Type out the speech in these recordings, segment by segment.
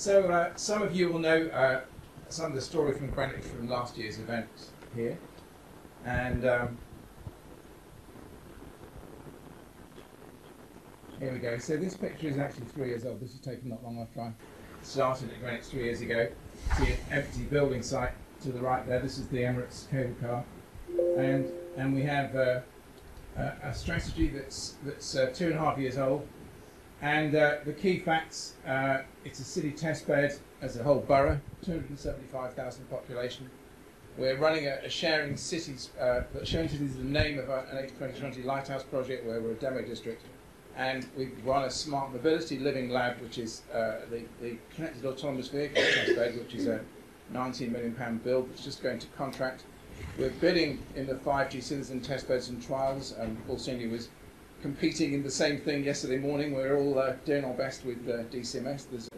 So uh, some of you will know uh, some of the story from Greenwich from last year's event here, and um, here we go. So this picture is actually three years old. This was taken not long after I started at Greenwich three years ago. See an empty building site to the right there. This is the Emirates cable car, and and we have uh, a, a strategy that's that's uh, two and a half years old. And uh, the key facts, uh, it's a city test bed as a whole borough, 275,000 population. We're running a, a sharing cities, uh, sharing cities is the name of our, an 2020 Lighthouse project where we're a demo district. And we've run a smart mobility living lab, which is uh, the, the connected autonomous vehicle test bed, which is a 19 million pound build, that's just going to contract. We're bidding in the 5G citizen test beds and trials. Um, Paul Senior was competing in the same thing yesterday morning. We're all uh, doing our best with uh, DCMS. There's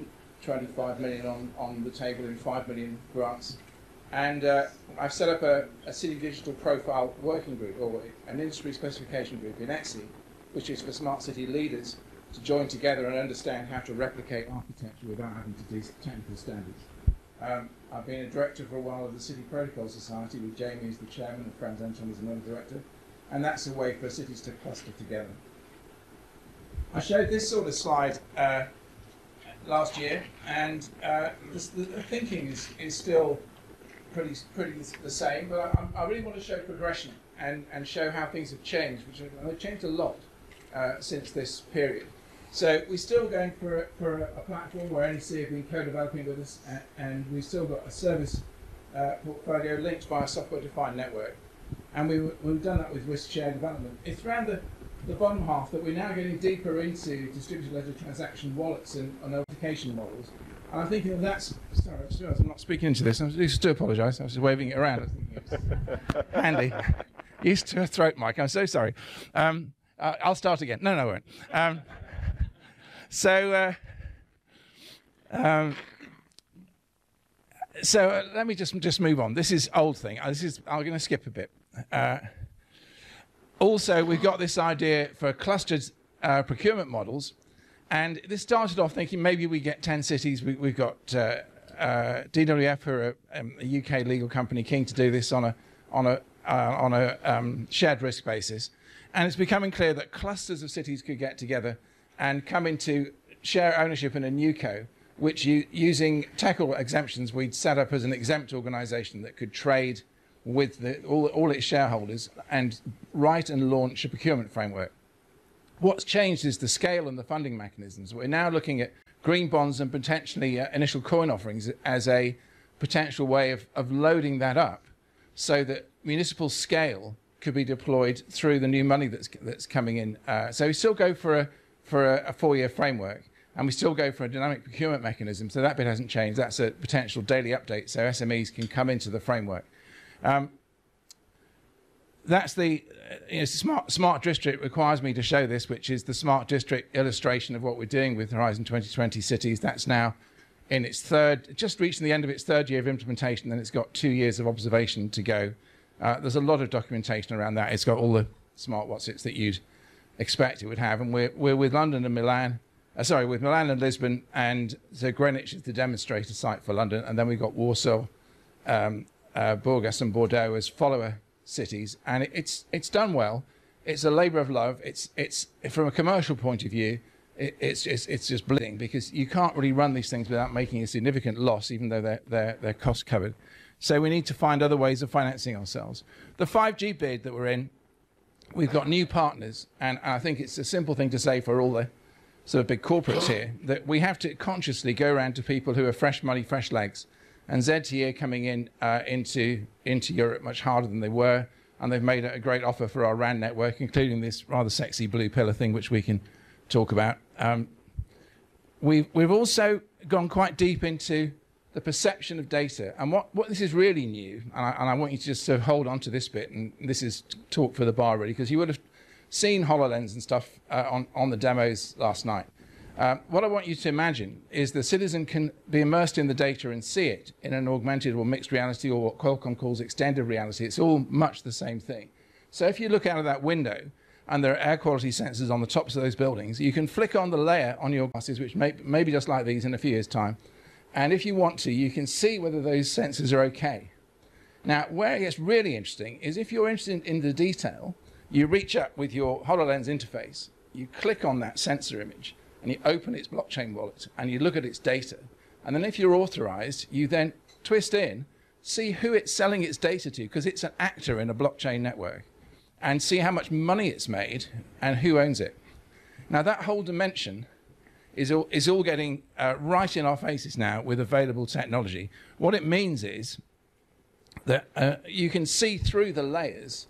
25 million on, on the table in 5 million grants. And uh, I've set up a, a, city digital profile working group, or an industry specification group in ETSI, which is for smart city leaders to join together and understand how to replicate architecture without having to do technical standards. Um, I've been a director for a while of the City Protocol Society with Jamie as the chairman and Franz Anton as another director and that's a way for cities to cluster together. I showed this sort of slide uh, last year, and uh, the, the, thinking is, is still pretty pretty the same, but I, I, really want to show progression and, and show how things have changed, which have changed a lot uh, since this period. So we're still going for a, for a, platform where NEC have been co-developing with us, and, and we've still got a service uh, portfolio linked by a software-defined network and we, we've done that with risk share development. It's around the, the bottom half that we're now getting deeper into distributed ledger transaction wallets and, and notification models. And I'm thinking that's sorry, I'm not speaking into this. I just do apologise. I was just waving it around. handy. Used to a throat mic. I'm so sorry. Um, I'll start again. No, no, I won't. Um, so. Uh, um, so uh, let me just just move on. This is old thing. Uh, this is I'm going to skip a bit. Uh, also, we've got this idea for clustered uh, procurement models, and this started off thinking maybe we get 10 cities. We, have got uh, uh DWF, who are a, um, a, UK legal company, keen to do this on a on a uh, on a um, shared risk basis, and it's becoming clear that clusters of cities could get together and come into share ownership in a new co which you, using Teckal exemptions, we'd set up as an exempt organisation that could trade with the, all, all its shareholders and write and launch a procurement framework. What's changed is the scale and the funding mechanisms. We're now looking at green bonds and potentially uh, initial coin offerings as a potential way of, of loading that up so that municipal scale could be deployed through the new money that's, that's coming in. Uh, so we still go for a, for a, a four-year framework and we still go for a dynamic procurement mechanism. So that bit hasn't changed. That's a potential daily update so SMEs can come into the framework. Um, that's the you know, smart smart district requires me to show this, which is the smart district illustration of what we're doing with Horizon 2020 cities. That's now in its third, just reaching the end of its third year of implementation, and it's got two years of observation to go. Uh, there's a lot of documentation around that. It's got all the smart what's its that you'd expect it would have, and we're we're with London and Milan. Uh, sorry, with Milan and Lisbon, and so Greenwich is the demonstrator site for London, and then we've got Warsaw, um, uh, Bourgas and Bordeaux as follower cities, and it, it's it's done well. It's a labour of love. It's it's from a commercial point of view, it, it's just it's just bleeding because you can't really run these things without making a significant loss, even though they're they're they're cost covered. So we need to find other ways of financing ourselves. The 5G bid that we're in, we've got new partners, and I think it's a simple thing to say for all the sort of big corporates here that we have to consciously go around to people who are fresh money, fresh legs and ZTE coming in uh, into into Europe much harder than they were, and they've made a great offer for our RAN network, including this rather sexy blue pillar thing, which we can talk about. Um, we've we've also gone quite deep into the perception of data, and what, what this is really new, and I, and I want you to just sort of hold on to this bit, and this is talk for the bar really, because you would have seen HoloLens and stuff uh, on on the demos last night. Uh, what I want you to imagine is the citizen can be immersed in the data and see it in an augmented or mixed reality or what Qualcomm calls extended reality. It's all much the same thing. So if you look out of that window and there are air quality sensors on the tops of those buildings, you can flick on the layer on your glasses, which may, be just like these in a few years' time, And if you want to, you can see whether those sensors are okay. Now, where it gets really interesting is if you're interested in the detail, you reach up with your HoloLens interface, you click on that sensor image, and you open its blockchain wallet, and you look at its data. And then if you're authorized, you then twist in, see who it's selling its data to, because it's an actor in a blockchain network, and see how much money it's made and who owns it. Now, that whole dimension is all, is all getting uh, right in our faces now with available technology. What it means is that uh, you can see through the layers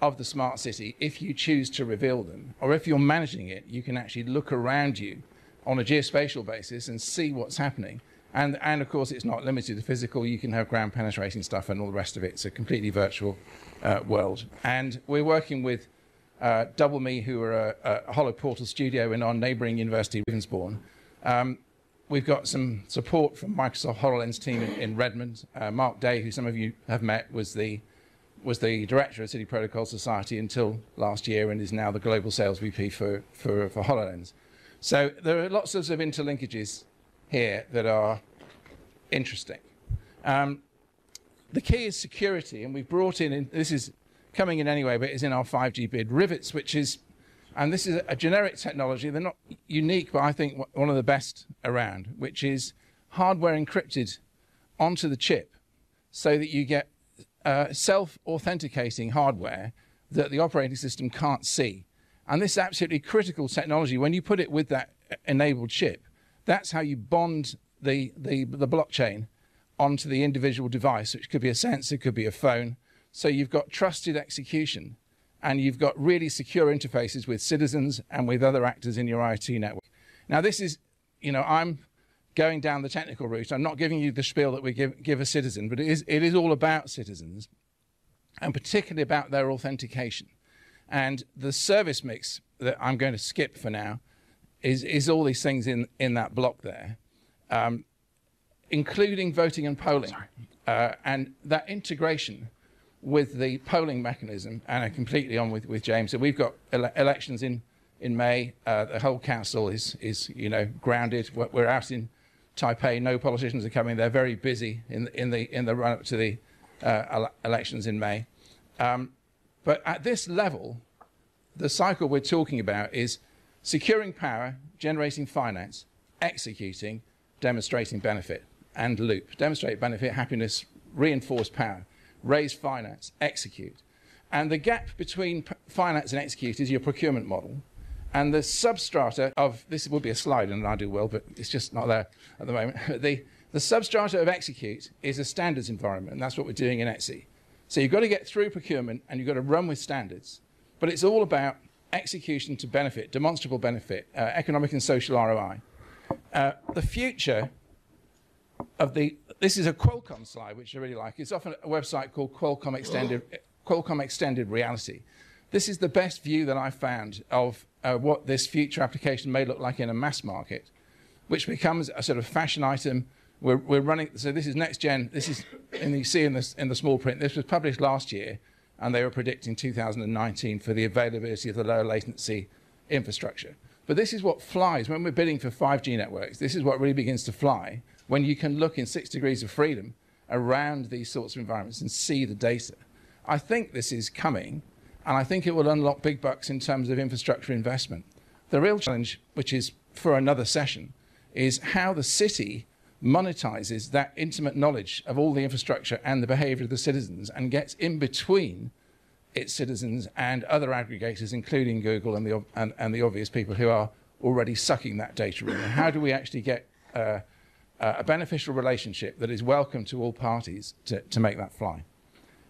of the smart city if you choose to reveal them, or if you're managing it, you can actually look around you on a geospatial basis and see what's happening. And, and of course, it's not limited to physical. You can have ground penetrating stuff and all the rest of it. It's a completely virtual uh, world. And we're working with uh, DoubleMe, who are a, a HoloPortal studio in our neighboring university, Ravensbourne. Um, we've got some support from Microsoft HoloLens team in, in Redmond. Uh, Mark Day, who some of you have met, was the was the director of City Protocol Society until last year and is now the global sales VP for, for, for HoloLens. So there are lots of, sort of interlinkages here that are interesting. Um, the key is security, and we've brought in, in, this is coming in anyway, but it's in our 5G bid, Rivetz, which is, and this is a generic technology. They're not unique, but I think one of the best around, which is hardware encrypted onto the chip so that you get uh, self authenticating hardware that the operating system can't see. And this is absolutely critical technology. When you put it with that enabled chip, that's how you bond the, the, the blockchain onto the individual device, which could be a sensor, could be a phone. So you've got trusted execution and you've got really secure interfaces with citizens and with other actors in your IoT network. Now, this is, you know, I'm going down the technical route. I'm not giving you the spiel that we give, give a citizen, but it is, it is all about citizens and particularly about their authentication. And the service mix that I'm going to skip for now is, is all these things in, in that block there, um, including voting and polling. Uh, and that integration with the polling mechanism, and I'm completely on with, with James. So we've got ele- elections in, in May. Uh, the whole council is, is, you know, grounded. We're, we're, out in Taipei. No politicians are coming. They're very busy in, in, the, in the run up to the uh, elections in May. Um, but at this level, the cycle we're talking about is securing power, generating finance, executing, demonstrating benefit, and loop. Demonstrate benefit, happiness, reinforce power raise finance, execute. And the gap between finance and execute is your procurement model. And the substrata of this would be a slide, and I do well, but it's just not there at the moment. the, the substrata of execute is a standards environment, and that's what we're doing in ETSI. So you've got to get through procurement and you've got to run with standards. But it's all about execution to benefit, demonstrable benefit, uh, economic and social ROI. Uh, the future of the this is a Qualcomm slide, which I really like. It's often a website called Qualcomm Extended, Qualcomm Extended Reality. This is the best view that I've found of uh, what this future application may look like in a mass market, which becomes a sort of fashion item. We're, we're running, so this is next gen. This is, and you see in, this, in the small print, this was published last year, and they were predicting 2019 for the availability of the low latency infrastructure. But this is what flies when we're bidding for 5G networks. This is what really begins to fly when you can look in six degrees of freedom around these sorts of environments and see the data. I think this is coming, and I think it will unlock big bucks in terms of infrastructure investment. The real challenge, which is for another session, is how the city monetizes that intimate knowledge of all the infrastructure and the behavior of the citizens and gets in between its citizens and other aggregators, including Google and the, and, and the obvious people who are already sucking that data in. how do we actually get uh, uh, a beneficial relationship that is welcome to all parties to, to make that fly.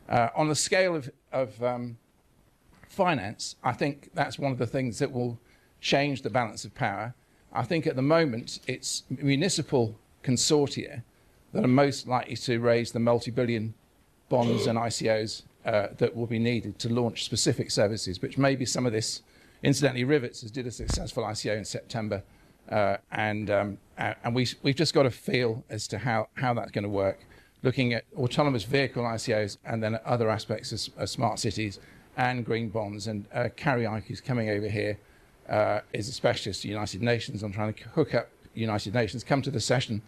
Uh, on the scale of, of um, finance, I think that's one of the things that will change the balance of power. I think at the moment it's municipal consortia that are most likely to raise the multi billion bonds and ICOs uh, that will be needed to launch specific services, which maybe some of this, incidentally, Rivetz has did a successful ICO in September uh, and um, and we, we've just got a feel as to how, how that's going to work, looking at autonomous vehicle ICOs and then other aspects of, of smart cities and green bonds. And uh, Carrie Ike, who's coming over here, uh, is a specialist at United Nations on trying to hook up United Nations. Come to the session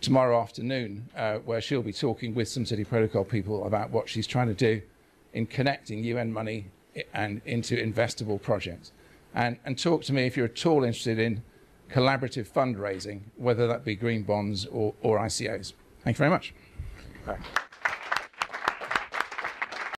tomorrow afternoon, uh, where she'll be talking with some City Protocol people about what she's trying to do in connecting UN money and into investable projects. And, and talk to me if you're at all interested in collaborative fundraising, whether that be green bonds or, or ICOs. Thank you very much.